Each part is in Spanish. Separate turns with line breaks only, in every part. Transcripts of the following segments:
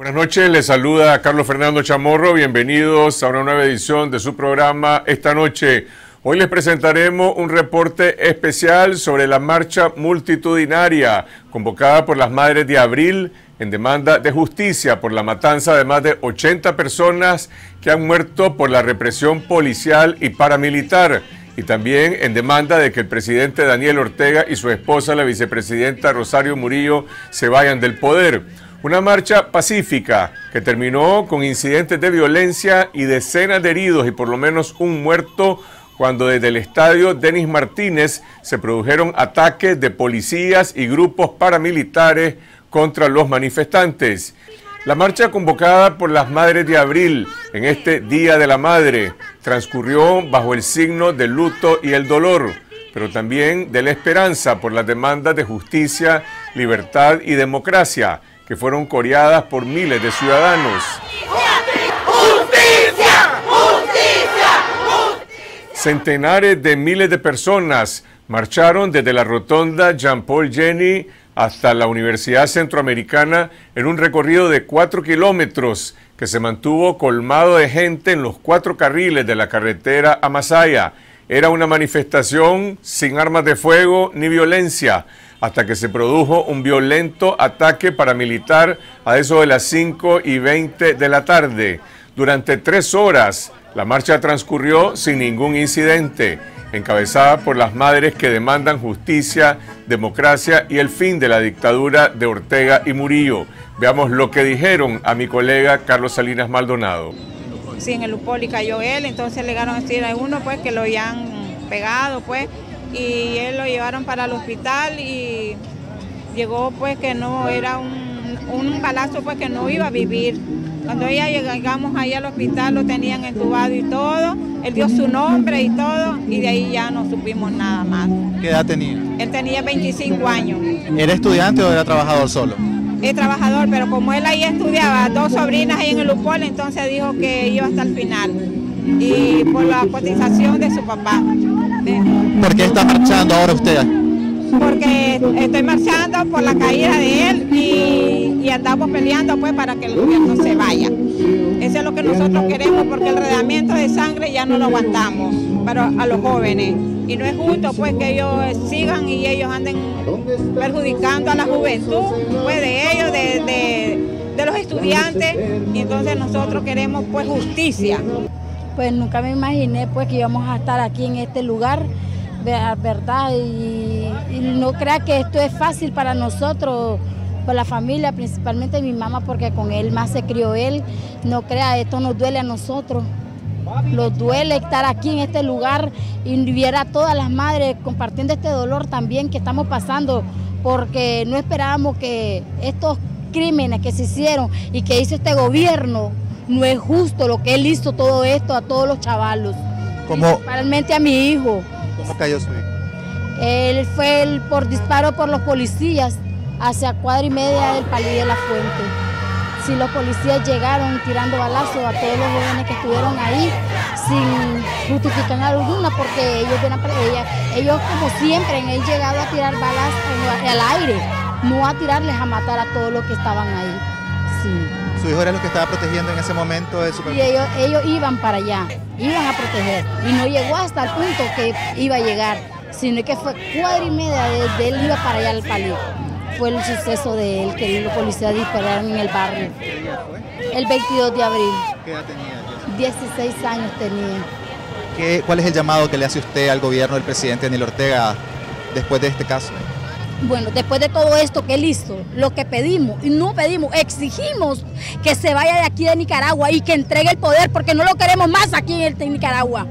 Buenas noches, les saluda Carlos Fernando Chamorro. Bienvenidos a una nueva edición de su programa Esta Noche. Hoy les presentaremos un reporte especial sobre la marcha multitudinaria convocada por las Madres de Abril en demanda de justicia por la matanza de más de 80 personas que han muerto por la represión policial y paramilitar y también en demanda de que el presidente Daniel Ortega y su esposa, la vicepresidenta Rosario Murillo, se vayan del poder. Una marcha pacífica que terminó con incidentes de violencia y decenas de heridos y por lo menos un muerto cuando desde el estadio Denis Martínez se produjeron ataques de policías y grupos paramilitares contra los manifestantes. La marcha convocada por las Madres de Abril en este Día de la Madre transcurrió bajo el signo del luto y el dolor, pero también de la esperanza por las demandas de justicia, libertad y democracia que fueron coreadas por miles de ciudadanos. ¡Justicia! ¡Justicia! Centenares de miles de personas marcharon desde la rotonda Jean-Paul Jenny hasta la Universidad Centroamericana en un recorrido de cuatro kilómetros que se mantuvo colmado de gente en los cuatro carriles de la carretera a Masaya. Era una manifestación sin armas de fuego ni violencia hasta que se produjo un violento ataque paramilitar a eso de las 5 y 20 de la tarde. Durante tres horas, la marcha transcurrió sin ningún incidente, encabezada por las madres que demandan justicia, democracia y el fin de la dictadura de Ortega y Murillo. Veamos lo que dijeron a mi colega Carlos Salinas Maldonado.
Sí, en el Upoli cayó él, entonces le llegaron a decir a uno pues que lo habían pegado pues y él lo llevaron para el hospital y llegó pues que no era un, un balazo pues que no iba a vivir. Cuando ella llegamos ahí al hospital lo tenían entubado y todo, él dio su nombre y todo y de ahí ya no supimos nada más.
¿Qué edad tenía?
Él tenía 25 años.
¿Era estudiante o era trabajador solo?
Es trabajador, pero como él ahí estudiaba, dos sobrinas ahí en el UPOL, entonces dijo que iba hasta el final. Y por la cotización de su papá.
¿Por qué está marchando ahora usted?
Porque estoy marchando por la caída de él y, andamos peleando pues para que el gobierno se vaya. Eso es lo que nosotros queremos porque el redamiento de sangre ya no lo aguantamos para a los jóvenes. Y no es justo pues que ellos sigan y ellos anden perjudicando a la juventud pues de ellos, de, de los estudiantes. Y entonces nosotros queremos pues justicia
pues nunca me imaginé pues que íbamos a estar aquí en este lugar, ¿verdad? Y, no crea que esto es fácil para nosotros, por la familia, principalmente mi mamá, porque con él más se crió él. No crea, esto nos duele a nosotros. Nos duele estar aquí en este lugar y viera a todas las madres compartiendo este dolor también que estamos pasando, porque no esperábamos que estos crímenes que se hicieron y que hizo este gobierno no es justo lo que él hizo todo esto a todos los chavalos. Principalmente a mi hijo.
¿Cómo cayó su hijo?
Él fue el, por disparo por los policías hacia cuadra y media del Palí de la Fuente. Si los policías llegaron tirando balazos a todos los jóvenes que estuvieron ahí sin justificar alguna porque ellos, ellos, ellos como siempre han llegado a tirar balas al aire, no a tirarles a matar a todos los que estaban ahí. Sí.
¿Su hijo era lo que estaba protegiendo en ese momento de su
Y ellos, ellos iban para allá, iban a proteger. Y no llegó hasta el punto que iba a llegar, sino que fue cuadra y media desde él iba para allá al palio. Fue el suceso de él, que los policías dispararon en el barrio.
¿Qué día fue?
El 22 de abril.
¿Qué edad tenía?
16 años tenía.
¿Qué, ¿Cuál es el llamado que le hace usted al gobierno del presidente Daniel Ortega después de este caso?
Bueno, después de todo esto que él hizo, lo que pedimos, y no pedimos, exigimos que se vaya de aquí de Nicaragua y que entregue el poder porque no lo queremos más aquí en Nicaragua.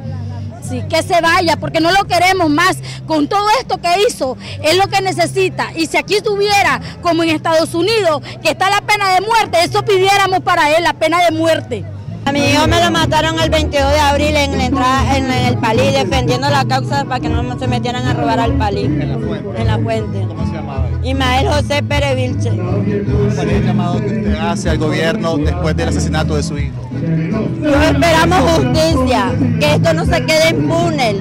Sí, que se vaya porque no lo queremos más. Con todo esto que hizo, es lo que necesita. Y si aquí estuviera como en Estados Unidos, que está la pena de muerte, eso pidiéramos para él, la pena de muerte.
A mi hijo me lo mataron el 22 de abril en la entrada en el palí, defendiendo la causa para que no se metieran a robar al palí.
En la fuente.
En la fuente.
¿Cómo se llamaba?
Ismael José Pérez Vilche.
¿Cuál es el llamado que usted hace al gobierno después del asesinato de su hijo?
No esperamos justicia, que esto no se quede impune.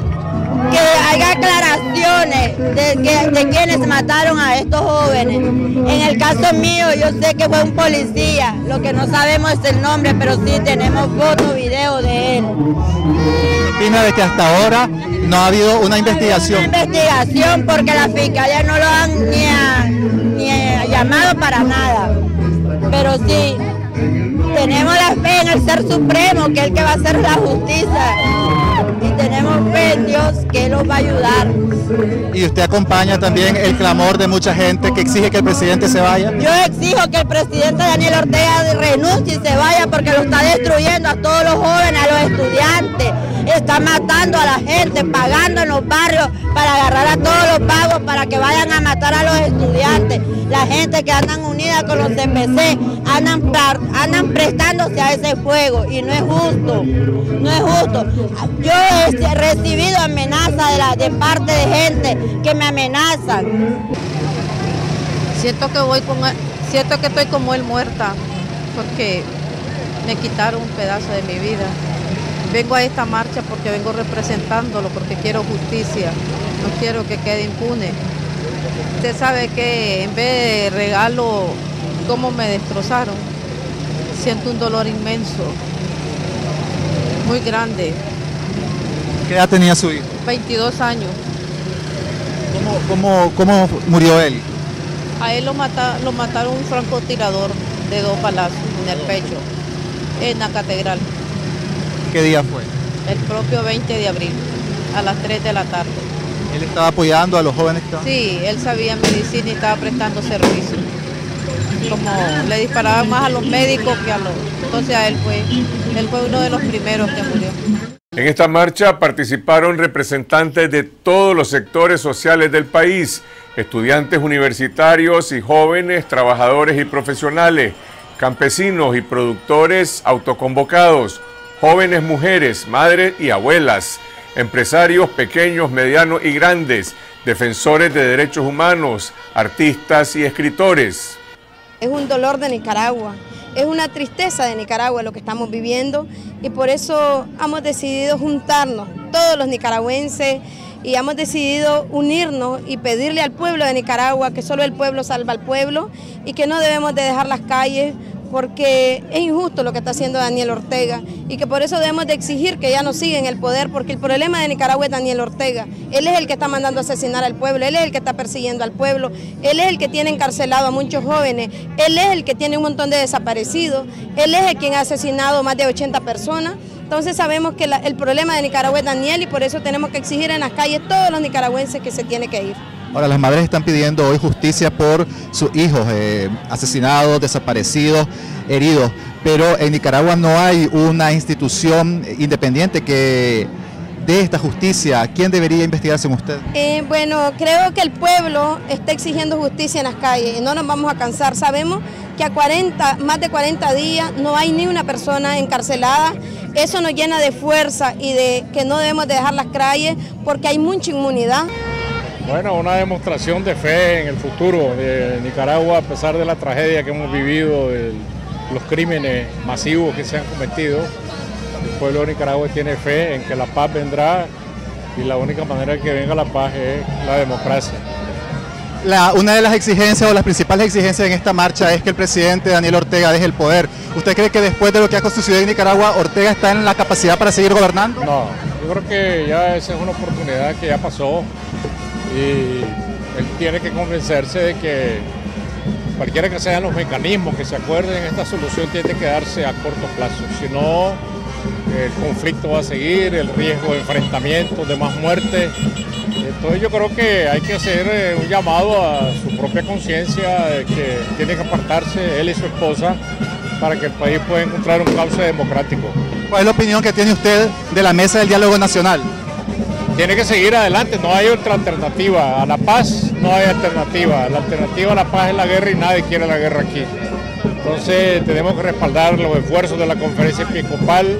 Que haya aclaraciones de, de quienes mataron a estos jóvenes. En el caso mío, yo sé que fue un policía, lo que no sabemos es el nombre, pero sí tenemos fotos, video de él.
¿Opina de que hasta ahora no ha habido una investigación?
Una investigación porque la fiscalía no lo han ni, llamado para nada. Pero sí, tenemos la fe en el Ser Supremo, que es el que va a hacer la justicia. Tenemos fe en Dios que Él nos va a ayudar.
¿Y usted acompaña también el clamor de mucha gente que exige que el presidente se vaya?
Yo exijo que el presidente Daniel Ortega renuncie y se vaya porque lo está destruyendo a todos los jóvenes, a los estudiantes. Está matando a la gente, pagando en los barrios para agarrar a todos los pagos para que vayan a matar a los estudiantes. La gente que andan unida con los CPC, andan, andan prestándose a ese fuego y no es justo, no es justo. Yo he recibido amenazas de, de parte de gente que me amenazan.
Siento que voy con, siento que estoy como él muerta, porque me quitaron un pedazo de mi vida. Vengo a esta marcha porque vengo representándolo, porque quiero justicia, no quiero que quede impune. Usted sabe que en vez de regalo, cómo me destrozaron, siento un dolor inmenso, muy grande.
¿Qué edad tenía su hijo?
22 años.
¿Cómo, cómo, murió él?
A él lo, mata, lo mataron un francotirador de dos balazos en el pecho, en la catedral.
¿Qué día fue?
El propio 20 de abril, a las 3 de la tarde.
¿Él estaba apoyando a los jóvenes que
Sí, él sabía medicina y estaba prestando servicio. Como le disparaban más a los médicos que a los... Entonces a él fue, él fue uno de los primeros que murió.
En esta marcha participaron representantes de todos los sectores sociales del país, estudiantes universitarios y jóvenes, trabajadores y profesionales, campesinos y productores autoconvocados, jóvenes mujeres, madres y abuelas, empresarios pequeños, medianos y grandes, defensores de derechos humanos, artistas y escritores.
Es un dolor de Nicaragua, es una tristeza de Nicaragua lo que estamos viviendo y por eso hemos decidido juntarnos, todos los nicaragüenses, y hemos decidido unirnos y pedirle al pueblo de Nicaragua que solo el pueblo salva al pueblo y que no debemos de dejar las calles porque es injusto lo que está haciendo Daniel Ortega y que por eso debemos de exigir que ya no siga en el poder, porque el problema de Nicaragua es Daniel Ortega. Él es el que está mandando asesinar al pueblo, él es el que está persiguiendo al pueblo, él es el que tiene encarcelado a muchos jóvenes, él es el que tiene un montón de desaparecidos, él es el quien ha asesinado más de 80 personas. Entonces sabemos que el problema de Nicaragua es Daniel y por eso tenemos que exigir en las calles todos los nicaragüenses que se tiene que ir.
Ahora, las madres están pidiendo hoy justicia por sus hijos eh, asesinados, desaparecidos, heridos, pero en Nicaragua no hay una institución independiente que dé esta justicia. ¿Quién debería investigar según usted?
Eh, bueno, creo que el pueblo está exigiendo justicia en las calles y no nos vamos a cansar. Sabemos que a 40, más de 40 días no hay ni una persona encarcelada. Eso nos llena de fuerza y de que no debemos dejar las calles porque hay mucha inmunidad.
Bueno, una demostración de fe en el futuro de Nicaragua a pesar de la tragedia que hemos vivido, los crímenes masivos que se han cometido. El pueblo de Nicaragua tiene fe en que la paz vendrá y la única manera de que venga la paz es la democracia.
una de las exigencias o las principales exigencias en esta marcha es que el presidente Daniel Ortega deje el poder. ¿Usted cree que después de lo que ha sucedido en Nicaragua, Ortega está en la capacidad para seguir gobernando?
No, yo creo que ya esa es una oportunidad que ya pasó y él tiene que convencerse de que cualquiera que sean los mecanismos que se acuerden, esta solución tiene que darse a corto plazo, si no el conflicto va a seguir, el riesgo de enfrentamientos, de más muertes. Entonces yo creo que hay que hacer eh, un llamado a su propia conciencia de que tiene que apartarse él y su esposa para que el país pueda encontrar un cauce democrático.
¿Cuál es la opinión que tiene usted de la Mesa del Diálogo Nacional?
Tiene que seguir adelante, no hay otra alternativa. A la paz no hay alternativa. La alternativa a la paz es la guerra y nadie quiere la guerra aquí. Entonces tenemos que respaldar los esfuerzos de la conferencia episcopal,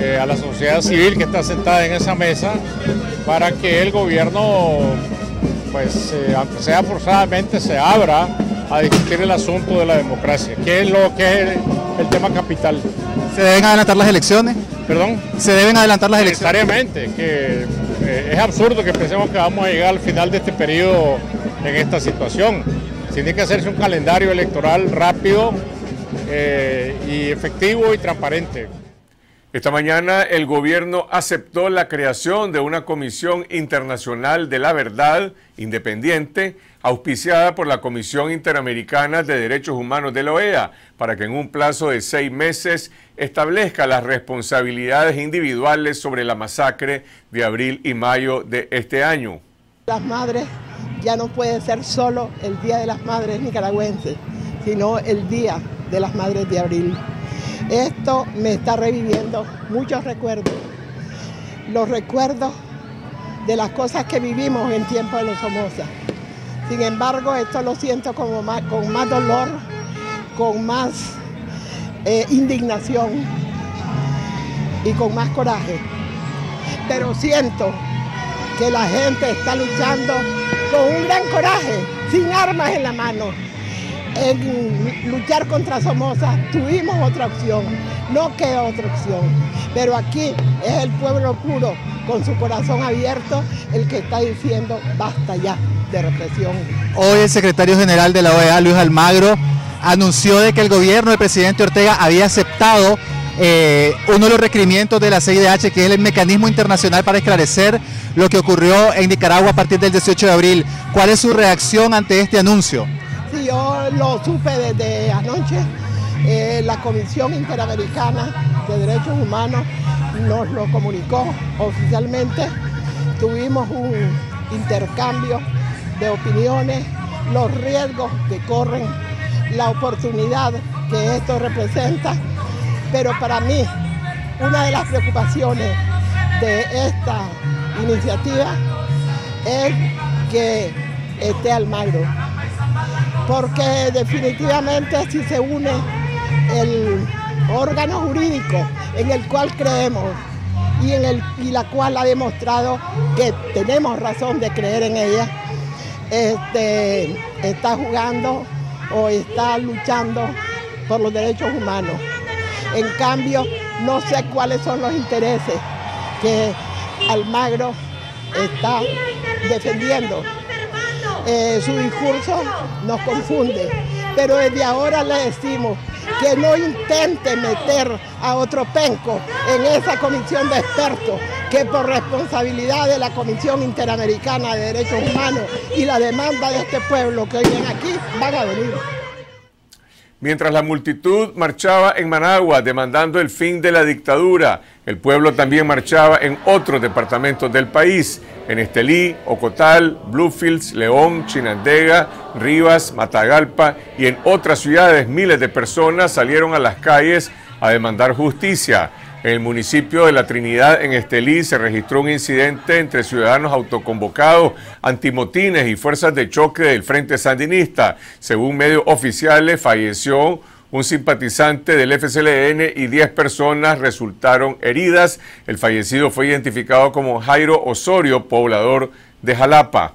eh, a la sociedad civil que está sentada en esa mesa, para que el gobierno, pues eh, aunque sea forzadamente, se abra a discutir el asunto de la democracia, que es lo que es el tema capital.
¿Se deben adelantar las elecciones?
¿Perdón?
¿Se deben adelantar las elecciones?
Necesariamente, que eh, es absurdo que pensemos que vamos a llegar al final de este periodo en esta situación. Tiene que hacerse un calendario electoral rápido eh, y efectivo y transparente.
Esta mañana el gobierno aceptó la creación de una Comisión Internacional de la Verdad independiente, auspiciada por la Comisión Interamericana de Derechos Humanos de la OEA, para que en un plazo de seis meses establezca las responsabilidades individuales sobre la masacre de abril y mayo de este año.
Las madres ya no puede ser solo el Día de las Madres nicaragüenses, sino el Día de las Madres de abril. Esto me está reviviendo muchos recuerdos, los recuerdos de las cosas que vivimos en tiempo de los Somoza. Sin embargo, esto lo siento como con más dolor, con más eh, indignación y con más coraje. Pero siento que la gente está luchando con un gran coraje, sin armas en la mano, en luchar contra Somoza tuvimos otra opción, no queda otra opción. Pero aquí es el pueblo puro, con su corazón abierto, el que está diciendo basta ya de represión.
Hoy el secretario general de la OEA, Luis Almagro, anunció de que el gobierno del presidente Ortega había aceptado eh, uno de los requerimientos de la CIDH, que es el mecanismo internacional para esclarecer lo que ocurrió en Nicaragua a partir del 18 de abril. ¿Cuál es su reacción ante este anuncio?
Yo lo supe desde anoche. Eh, la Comisión Interamericana de Derechos Humanos nos lo comunicó oficialmente. Tuvimos un intercambio de opiniones, los riesgos que corren, la oportunidad que esto representa. Pero para mí, una de las preocupaciones de esta iniciativa es que esté Almagro porque definitivamente si se une el órgano jurídico en el cual creemos y, en el, y la cual ha demostrado que tenemos razón de creer en ella, este, está jugando o está luchando por los derechos humanos. En cambio, no sé cuáles son los intereses que Almagro está defendiendo. Eh, su discurso nos confunde. Pero desde ahora le decimos que no intente meter a otro penco en esa comisión de expertos que por responsabilidad de la Comisión Interamericana de Derechos Humanos y la demanda de este pueblo que viene aquí van a venir.
Mientras la multitud marchaba en Managua demandando el fin de la dictadura, el pueblo también marchaba en otros departamentos del país, en Estelí, Ocotal, Bluefields, León, Chinandega, Rivas, Matagalpa y en otras ciudades miles de personas salieron a las calles a demandar justicia. En el municipio de La Trinidad, en Estelí, se registró un incidente entre ciudadanos autoconvocados, antimotines y fuerzas de choque del Frente Sandinista. Según medios oficiales, falleció un simpatizante del FCLN y 10 personas resultaron heridas. El fallecido fue identificado como Jairo Osorio, poblador de Jalapa.